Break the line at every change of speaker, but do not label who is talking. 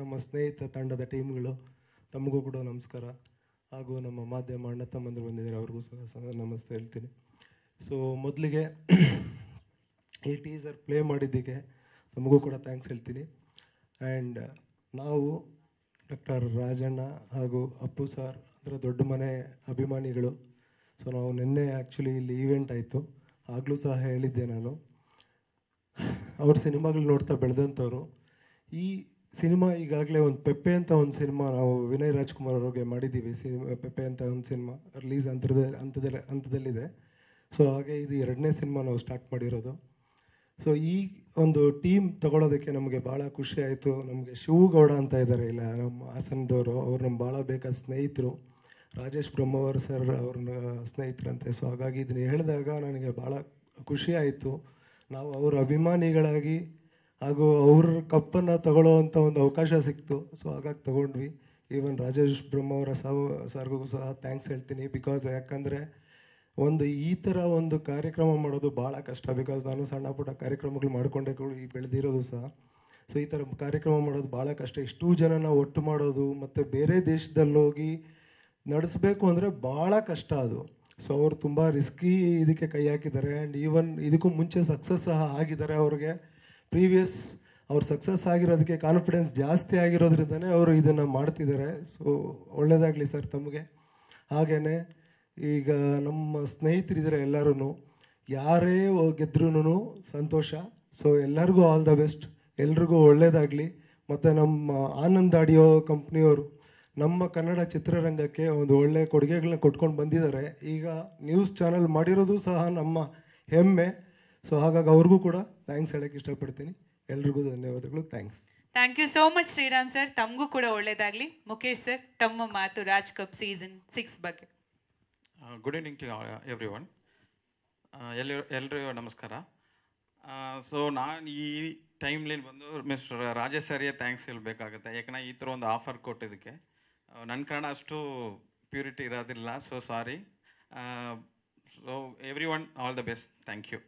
ನಮ್ಮ ಸ್ನೇಹಿತ ತಂಡದ ಟೀಮ್ಗಳು, ತಮಗೂ ಕೂಡ ನಮಸ್ಕಾರ. ಹಾಗೂ ನಮ್ಮ ಮಾಧ್ಯಮ ಅಣ್ಣ ತಮ್ಮಂದರು ಬಂದಿದ್ದಾರೆ, ಅವ್ರಿಗೂ ಸಹ ನಮಸ್ತೆ ಹೇಳ್ತೀನಿ. ಸೊ ಮೊದಲಿಗೆ ಈ ಟೀಸರ್ ಪ್ಲೇ ಮಾಡಿದ್ದಕ್ಕೆ ತಮಗೂ ಕೂಡ ಥ್ಯಾಂಕ್ಸ್ ಹೇಳ್ತೀನಿ. ಆ್ಯಂಡ್ ನಾವು ಡಾಕ್ಟರ್ ರಾಜಣ್ಣ ಹಾಗೂ ಅಪ್ಪು ಸರ್ ಅಂದರೆ ದೊಡ್ಡ ಮನೆ ಅಭಿಮಾನಿಗಳು. ಸೊ ನಾವು ನಿನ್ನೆ ಆ್ಯಕ್ಚುಲಿ ಇಲ್ಲಿ ಈವೆಂಟ್ ಆಯಿತು. ಆಗಲೂ ಸಹ ಹೇಳಿದ್ದೆ ನಾನು. ಅವ್ರ ಸಿನಿಮಾಗಳು ನೋಡ್ತಾ ಬೆಳೆದಂಥವ್ರು ಈ ಸಿನಿಮಾ ಈಗಾಗಲೇ ಒಂದು ಪೆಪ್ಪೆ ಅಂತ ಒಂದು ಸಿನಿಮಾ ನಾವು ವಿನಯ್ ರಾಜ್ಕುಮಾರ್ ಅವ್ರಿಗೆ ಮಾಡಿದ್ದೀವಿ. ಸಿನಿಮಾ, ಪೆಪ್ಪೆ ಅಂತ ಒಂದು ಸಿನಿಮಾ ರಿಲೀಸ್ ಹಂತದ, ಹಂತದಲ್ಲಿ, ಹಂತದಲ್ಲಿದೆ. ಸೊ ಹಾಗೆ ಇದು ಎರಡನೇ ಸಿನಿಮಾ ನಾವು ಸ್ಟಾರ್ಟ್ ಮಾಡಿರೋದು. ಸೊ ಈ ಒಂದು ಟೀಮ್ ತಗೊಳ್ಳೋದಕ್ಕೆ ನಮಗೆ ಭಾಳ ಖುಷಿ ಆಯಿತು. ನಮಗೆ ಶಿವಗೌಡ ಅಂತ ಇದ್ದಾರೆ. ಇಲ್ಲ, ನಮ್ಮ ಹಾಸನದವರು. ಅವ್ರು ನಮ್ಮ ಭಾಳ ಬೇಕಾದ ಸ್ನೇಹಿತರು. ರಾಜೇಶ್ ಬ್ರಹ್ಮವರ್ ಸರ್ ಅವ್ರನ್ನ ಸ್ನೇಹಿತರಂತೆ. ಸೊ ಹಾಗಾಗಿ ಇದನ್ನು ಹೇಳಿದಾಗ ನನಗೆ ಭಾಳ ಖುಷಿ ಆಯಿತು. ನಾವು ಅವರ ಅಭಿಮಾನಿಗಳಾಗಿ ಹಾಗೂ ಅವ್ರ ಕಪ್ಪನ್ನು ತಗೊಳ್ಳೋವಂಥ ಒಂದು ಅವಕಾಶ ಸಿಕ್ತು. ಸೊ ಹಾಗಾಗಿ ತಗೊಂಡ್ವಿ. ಈವನ್ ರಾಜೇಶ್ ಬ್ರಹ್ಮ ಅವರ ಸಾವು ಸರ್ಗೂ ಸಹ ಥ್ಯಾಂಕ್ಸ್ ಹೇಳ್ತೀನಿ. ಬಿಕಾಸ್ ಯಾಕಂದರೆ ಒಂದು ಈ ಥರ ಒಂದು ಕಾರ್ಯಕ್ರಮ ಮಾಡೋದು ಭಾಳ ಕಷ್ಟ. ಬಿಕಾಸ್ ನಾನು ಸಣ್ಣ ಪುಟ್ಟ ಕಾರ್ಯಕ್ರಮಗಳು ಮಾಡಿಕೊಂಡೆ ಬೆಳೆದಿರೋದು ಸಹ. ಸೊ ಈ ಥರ ಕಾರ್ಯಕ್ರಮ ಮಾಡೋದು ಭಾಳ ಕಷ್ಟ. ಇಷ್ಟೂ ಜನನ ಒಟ್ಟು ಮಾಡೋದು ಮತ್ತು ಬೇರೆ ದೇಶದಲ್ಲಿ ಹೋಗಿ ನಡೆಸಬೇಕು ಅಂದರೆ ಭಾಳ ಕಷ್ಟ ಅದು. ಸೊ ಅವರು ತುಂಬ ರಿಸ್ಕಿ ಇದಕ್ಕೆ ಕೈ ಹಾಕಿದ್ದಾರೆ. ಆ್ಯಂಡ್ ಈವನ್ ಇದಕ್ಕೂ ಮುಂಚೆ ಸಕ್ಸಸ್ ಸಹ ಆಗಿದ್ದಾರೆ ಅವ್ರಿಗೆ. ಪ್ರೀವಿಯಸ್ ಅವ್ರು ಸಕ್ಸಸ್ ಆಗಿರೋದಕ್ಕೆ ಕಾನ್ಫಿಡೆನ್ಸ್ ಜಾಸ್ತಿ ಆಗಿರೋದ್ರಿಂದನೇ ಅವರು ಇದನ್ನು ಮಾಡ್ತಿದ್ದಾರೆ. ಸೊ ಒಳ್ಳೆಯದಾಗಲಿ ಸರ್ ತಮಗೆ. ಹಾಗೆಯೇ ಈಗ ನಮ್ಮ ಸ್ನೇಹಿತರಿದ್ದಾರೆ ಎಲ್ಲರೂ ಯಾರೇ ಗೆದ್ರೂ ಸಂತೋಷ. ಸೊ ಎಲ್ಲರಿಗೂ ಆಲ್ ದ ಬೆಸ್ಟ್ ಎಲ್ರಿಗೂ ಒಳ್ಳೆಯದಾಗಲಿ ಮತ್ತು ನಮ್ಮ ಆನಂದ್ ಆಡಿಯೋ ಕಂಪ್ನಿಯವರು ನಮ್ಮ ಕನ್ನಡ ಚಿತ್ರರಂಗಕ್ಕೆ ಒಂದು ಒಳ್ಳೆಯ ಕೊಡುಗೆಗಳನ್ನ ಕೊಟ್ಕೊಂಡು ಬಂದಿದ್ದಾರೆ. ಈಗ ನ್ಯೂಸ್ ಚಾನಲ್ ಮಾಡಿರೋದು ಸಹ ನಮ್ಮ ಹೆಮ್ಮೆ. ಸೊ ಹಾಗಾಗಿ ಅವ್ರಿಗೂ ಕೂಡ ಥ್ಯಾಂಕ್ಸ್ ಹೇಳಕ್ಕೆ ಇಷ್ಟಪಡ್ತೀನಿ. ಎಲ್ರಿಗೂ ಧನ್ಯವಾದಗಳು. Thanks
thank you so much Shriram sir ತಮಗೂ ಕೂಡ ಒಳ್ಳೇದಾಗ್ಲಿ. ಮುಖೇಶ್ ಸರ್ ತಮ್ಮ ಮಾತು ರಾಜ್ ಕಪ್ ಸೀಸನ್ ಸಿಕ್ಸ್ ಬಗ್ಗೆ.
Good evening to everyone ಎಲ್ಲಿ ಎಲ್ರಿಗೂ ನಮಸ್ಕಾರ. ಸೊ ನಾನು ಈ ಟೈಮ್ಲಿ ಬಂದು ಮಿಸ್ಟರ್ ರಾಜೇಶ್ ಸರ್ಗೆ ಥ್ಯಾಂಕ್ಸ್ ಹೇಳಬೇಕಾಗುತ್ತೆ. ಯಾಕಂದರೆ ಈ ಥರ ಒಂದು ಆಫರ್ ಕೊಟ್ಟಿದ್ದಕ್ಕೆ. ನನ್ನ ಕಾರಣ ಅಷ್ಟು ಪ್ಯೂರಿಟಿ ಇರೋದಿಲ್ಲ. So sorry so everyone all the best thank you